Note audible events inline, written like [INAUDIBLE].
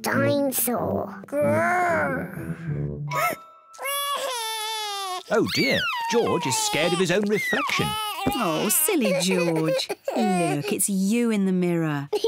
Dinosaur. Oh dear, George is scared of his own reflection. Oh, silly George. [LAUGHS] Look, it's you in the mirror. [LAUGHS]